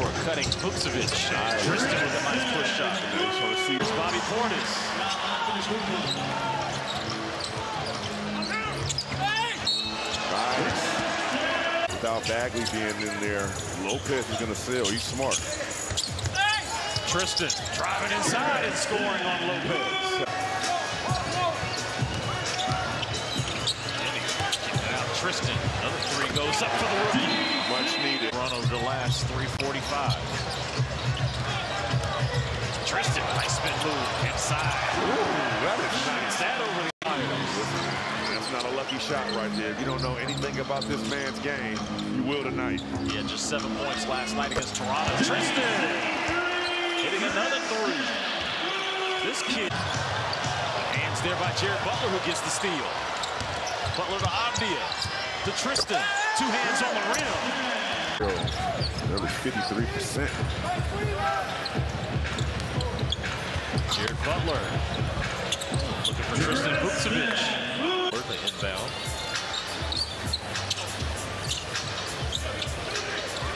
for a cutting Vukcevic. Tristan with a nice push shot. It's Bobby Portis. Nice. Without Bagley being in there, Lopez is going to sell. He's smart. Tristan driving inside and scoring on Lopez. Tristan, another three goes up for the rookie. Much needed. Run over the last 345. Tristan, nice spin move inside. Ooh, that is nice. That over the That's not a lucky shot right there. If you don't know anything about this man's game, you will tonight. He had just seven points last night against Toronto. Tristan hitting another three. This kid. Hands there by Jared Butler who gets the steal. Butler to Avdija. To Tristan. Two hands on the rim. Nearly 53%. Jared Butler. Looking for Tristan Vukcevic. Burnley inbound.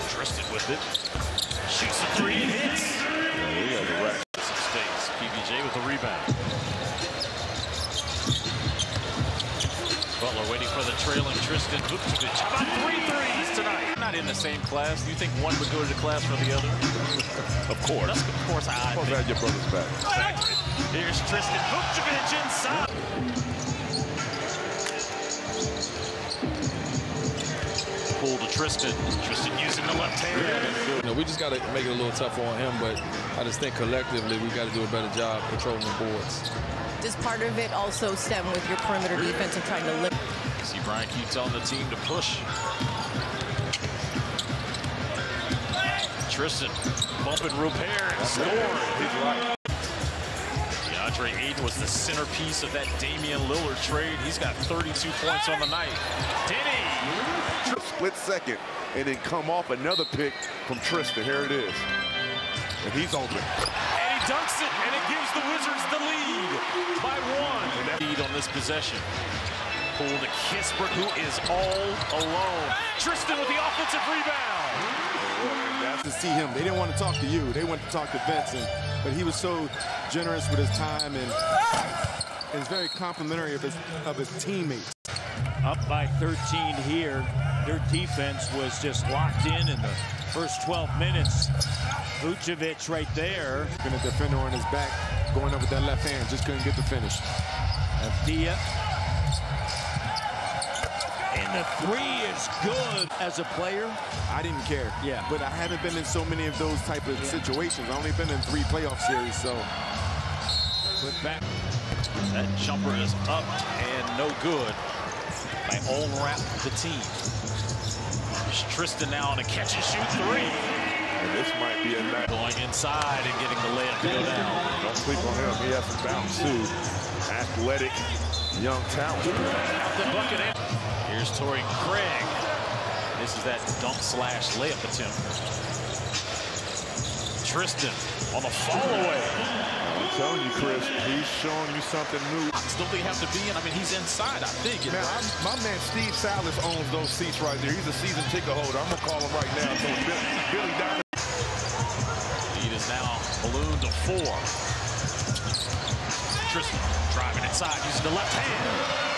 Tristan with it. Shoots a three and hits. Yeah, he has rack. Some space. PBJ with the rebound. Butler waiting for the trailing Tristan Vukcevic. How about three threes tonight? Not in the same class. Do you think one would go to the class for the other? Of course. That's of course I to think. have your brother's back. Exactly. Here's Tristan Vukcevic inside. Pull to Tristan. Tristan using the left hand. You know, we just got to make it a little tougher on him, but I just think collectively we got to do a better job controlling the boards. Does part of it also stem with your perimeter defense and trying to limit? See Brian keep telling the team to push. Tristan bumping repair and scoring. He's right. DeAndre Ayton was the centerpiece of that Damian Lillard trade. He's got 32 points on the night. Deni. Split second, and then come off another pick from Tristan. Here it is. And he's open. And he dunks it, and it gives the Wizards the lead by one. Lead on this possession. Pull to Kispert, who is all alone. Tristan with the offensive rebound. to see him. They didn't want to talk to you. They wanted to talk to Benson. But he was so generous with his time and, and is very complimentary of his, of his teammates. Up by 13 here. Their defense was just locked in in the first 12 minutes. Vucevic right there. Been a defender on his back, going up with that left hand. Just couldn't get the finish. Avdija. And the three is good as a player. I didn't care. Yeah. But I haven't been in so many of those type of situations. I've only been in three playoff series, so. Put back. That jumper is up and no good by Olrap, the team. There's Tristan now on a catch and shoot three. And this might be a night. Going inside and getting the layup to go down. Don't sleep on him. He has some bounce, too. Athletic, young talent. Out the bucket. in. Here's Torrey Craig. This is that dunk slash layup attempt. Tristan on the fall away. I'm telling you, Chris, he's showing you something new. Still think have to be in. I mean, he's inside, I think. Man, I'm, my man Steve Salas owns those seats right there. He's a season ticket holder. I'm gonna call him right now. So Billy, Billy Diamond. Lead is now ballooned to four. Tristan driving inside using the left hand.